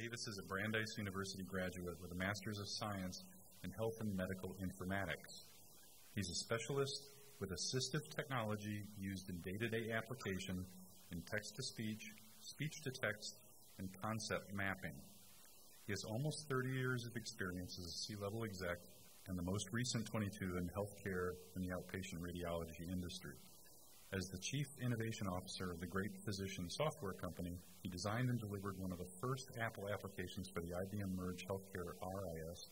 Davis is a Brandeis University graduate with a Master's of Science in Health and Medical Informatics. He's a specialist with assistive technology used in day to day application in text to speech, speech to text, and concept mapping. He has almost 30 years of experience as a C level exec and the most recent 22 in healthcare and the outpatient radiology industry. As the Chief Innovation Officer of the Great Physician Software Company, he designed and delivered one of the first Apple applications for the IBM Merge Healthcare RIS,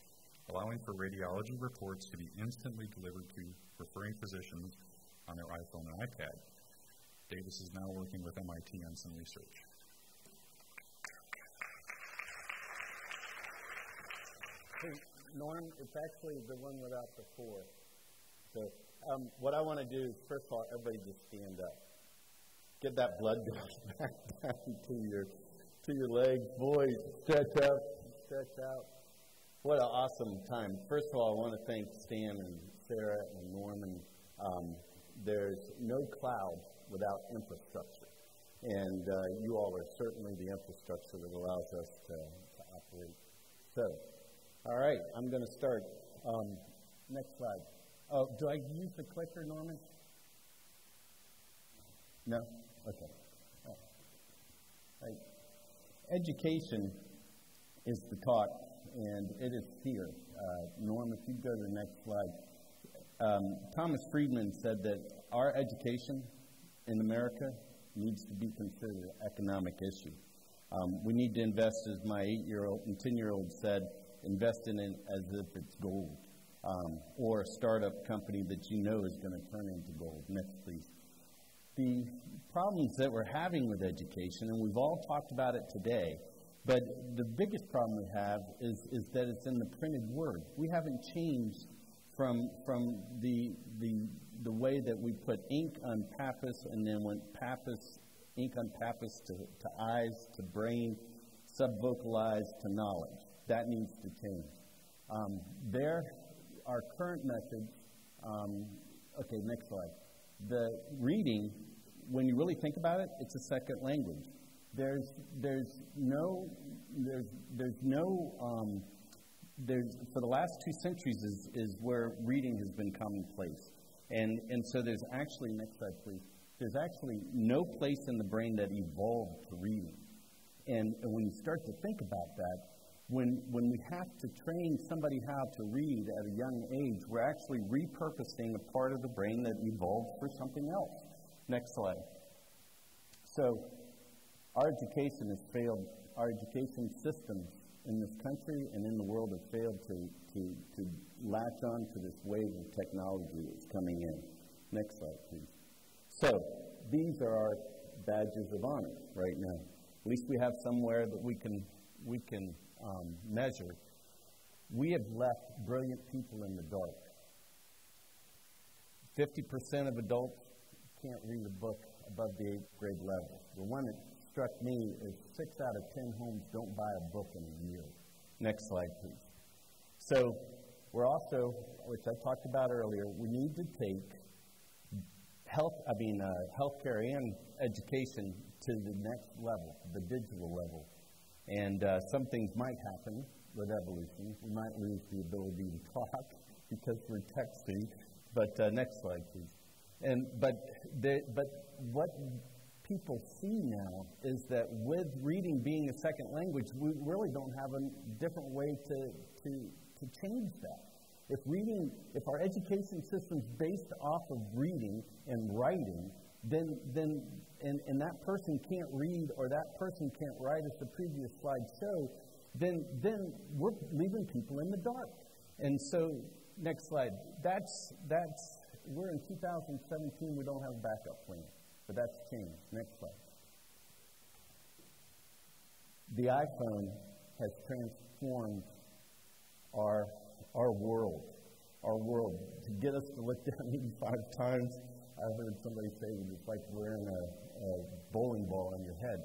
allowing for radiology reports to be instantly delivered to referring physicians on their iPhone and iPad. Davis is now working with MIT on some research. Hey, Norm, it's actually the one without the four. So um, what I want to do is, first of all, everybody just stand up. Get that blood going back down to your to your legs. Boys, stretch up, stretch out. What an awesome time. First of all, I want to thank Stan and Sarah and Norman. Um, there's no cloud without infrastructure. And uh, you all are certainly the infrastructure that allows us to, to operate. So, all right, I'm going to start. Um, next slide. Oh, do I use the clicker, Norman? No? Okay. Oh. Right. Education is the talk, and it is here. Uh, Norm, if you go to the next slide. Um, Thomas Friedman said that our education in America needs to be considered an economic issue. Um, we need to invest, as my eight year old and 10 year old said, invest in it as if it's gold um, or a startup company that you know is going to turn into gold. Next, please. The problems that we're having with education, and we've all talked about it today, but the biggest problem we have is, is that it's in the printed word. We haven't changed from, from the, the, the way that we put ink on papyrus and then went papyrus, ink on papyrus to, to eyes, to brain, subvocalized to knowledge. That needs to change. Um, there our current message, um, okay, next slide. The reading, when you really think about it, it's a second language. There's, there's no, there's, there's no, um, there's, for the last two centuries is, is where reading has been commonplace. And, and so there's actually, next slide please, there's actually no place in the brain that evolved to reading. And, and when you start to think about that, when, when we have to train somebody how to read at a young age, we're actually repurposing a part of the brain that evolved for something else. Next slide. So, our education has failed, our education systems in this country and in the world have failed to, to, to latch on to this wave of technology that's coming in. Next slide, please. So, these are our badges of honor right now. At least we have somewhere that we can, we can um, measure, we have left brilliant people in the dark. 50% of adults can't read a book above the eighth grade level. The one that struck me is six out of ten homes don't buy a book in a year. Next slide, please. So, we're also, which I talked about earlier, we need to take health, I mean, uh, healthcare and education to the next level, the digital level. And uh, some things might happen with evolution. We might lose the ability to talk because we're texting. But uh, next slide, please. And but but what people see now is that with reading being a second language, we really don't have a different way to to to change that. If reading, if our education system's based off of reading and writing, then, then and, and that person can't read or that person can't write, as the previous slide showed, then, then we're leaving people in the dark. And so, next slide. That's, that's, we're in 2017, we don't have a backup plan, but that's changed. Next slide. The iPhone has transformed our, our world, our world. To get us to look down 85 times, I heard somebody say it's like wearing a, a bowling ball on your head.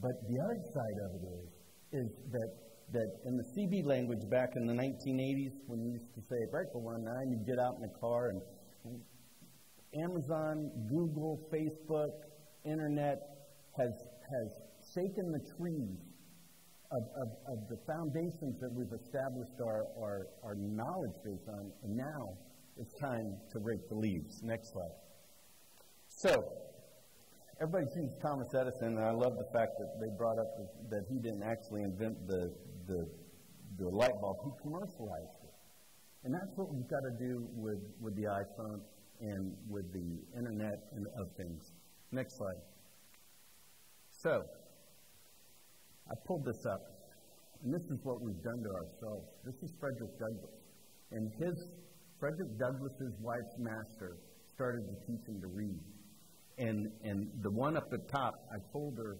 But the other side of it is, is that that in the CB language back in the 1980s, when you used to say break for one nine, you'd get out in the car and Amazon, Google, Facebook, internet has has shaken the trees of, of, of the foundations that we've established our, our, our knowledge base on, and now it's time to rake the leaves. Next slide. So, everybody sees Thomas Edison, and I love the fact that they brought up that he didn't actually invent the, the, the light bulb, he commercialized it. And that's what we've got to do with, with the iPhone and with the Internet and of Things. Next slide. So, I pulled this up, and this is what we've done to ourselves. This is Frederick Douglass. And his, Frederick Douglass's wife's master started to teach him to read. And, and the one up the top, I told her,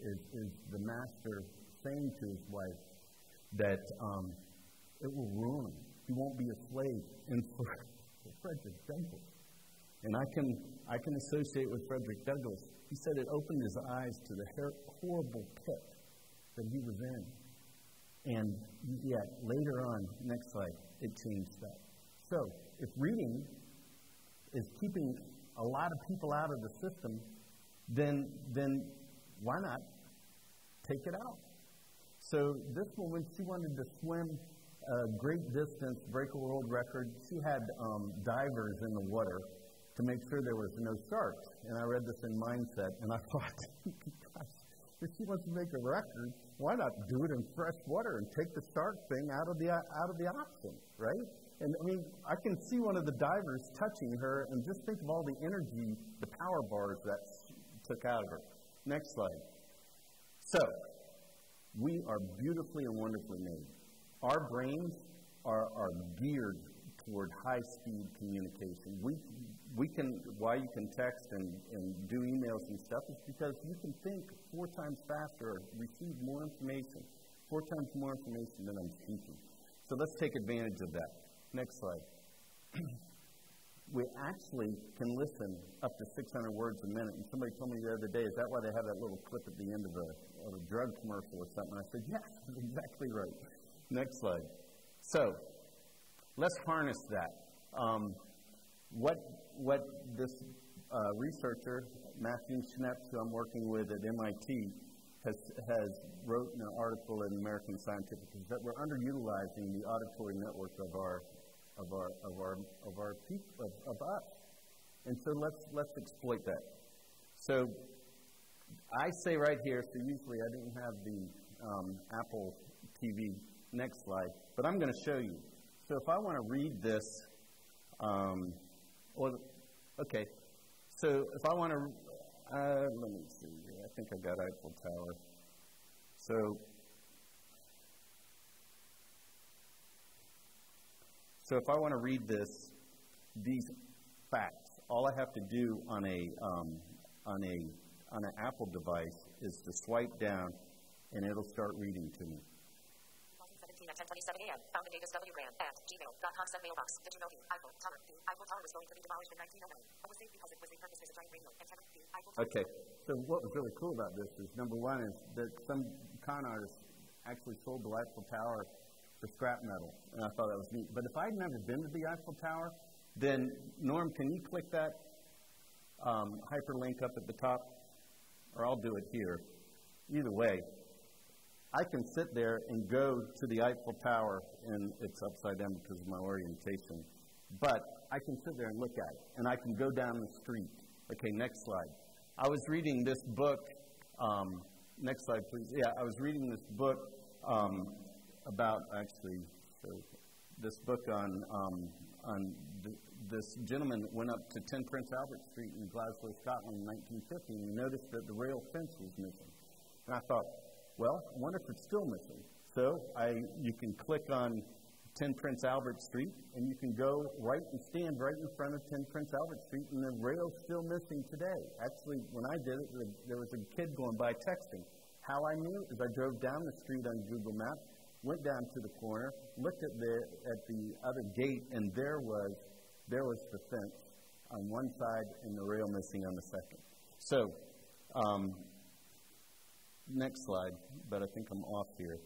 is, is the master saying to his wife that um, it will ruin him. He won't be a slave. And Frederick Douglass, and I can, I can associate with Frederick Douglass. He said it opened his eyes to the horrible pit that he was in. And yet, later on, next slide, it changed that. So, if reading is keeping a lot of people out of the system, then, then why not take it out? So, this woman, she wanted to swim a great distance, break a world record. She had um, divers in the water to make sure there was no sharks. And I read this in Mindset, and I thought, gosh, if she wants to make a record, why not do it in fresh water and take the shark thing out of the out of the option, right? And I mean, I can see one of the divers touching her, and just think of all the energy, the power bars that took out of her. Next slide. So, we are beautifully and wonderfully made. Our brains are, are geared toward high speed communication. We, we can, why you can text and, and do emails and stuff is because you can think four times faster or receive more information, four times more information than I'm speaking. So let's take advantage of that. Next slide. we actually can listen up to 600 words a minute. And somebody told me the other day, is that why they have that little clip at the end of a, of a drug commercial or something? I said, yes, that's exactly right. Next slide. So, let's harness that. Um, what what this uh, researcher, Matthew Schneps, who I'm working with at MIT, has, has wrote in an article in American Scientific that we're underutilizing the auditory network of our of our of our of our people of, of us. And so let's let's exploit that. So I say right here, so usually I didn't have the um, Apple TV next slide, but I'm going to show you. So if I want to read this um, or, okay. So if I want to, uh, let me see. I think I got Eiffel Tower. So, so if I want to read this, these facts, all I have to do on a um, on a on an Apple device is to swipe down, and it'll start reading to me at 10:27 a.m. Found in Davis W. Graham at gmail.com sent mailbox. Did you know the Eiffel Tower? The Eiffel Tower was going to be demolished in 1909. It was saved because it was repurposed as a giant radio. And the Eiffel Tower. Okay. So what was really cool about this is number one is that some con artists actually sold the Eiffel Tower for scrap metal, and I thought that was neat. But if I'd never been to the Eiffel Tower, then Norm, can you click that um, hyperlink up at the top, or I'll do it here. Either way, I can sit there and go to the Eiffel Tower, and it's upside down because of my orientation. But I can sit there and look at it, and I can go down the street. Okay, next slide. I was reading this book. Um, next slide, please. Yeah, I was reading this book um, about actually this book on um, on th- this gentleman that went up to 10 Prince Albert Street in Glasgow, Scotland in 1950, and he noticed that the rail fence was missing. And I thought, well, I wonder if it's still missing. So I, you can click on 10 Prince Albert Street, and you can go right and stand right in front of 10 Prince Albert Street, and the rail's still missing today. Actually, when I did it, there was a kid going by texting. How I knew is I drove down the street on Google Maps, went down to the corner, looked at the at the other gate, and there was there was the fence on one side and the rail missing on the second. So um, next slide, but I think I'm off here.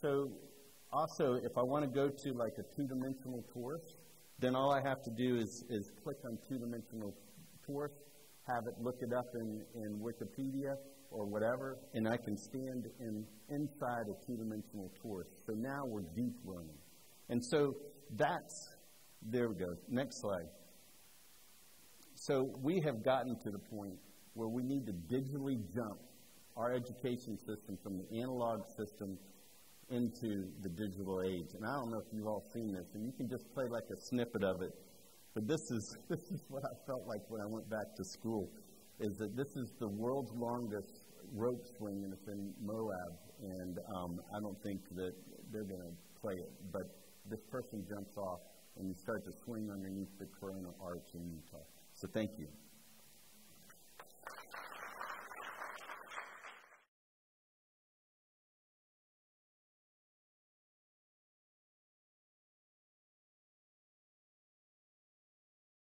So, also, if I want to go to like a two dimensional torus, then all I have to do is, is click on two dimensional torus, have it look it up in, in Wikipedia, or whatever, and I can stand in, inside a two dimensional torus. So now we're deep learning. And so that's, there we go. Next slide. So we have gotten to the point where we need to digitally jump our education system from the analog system into the digital age. And I don't know if you've all seen this, and you can just play like a snippet of it. But this is this is what I felt like when I went back to school, is that this is the world's longest rope swing, and it's in Moab. And um, I don't think that they're going to play it, but this person jumps off, and you start to swing underneath the Corona Arch in Utah. So thank you.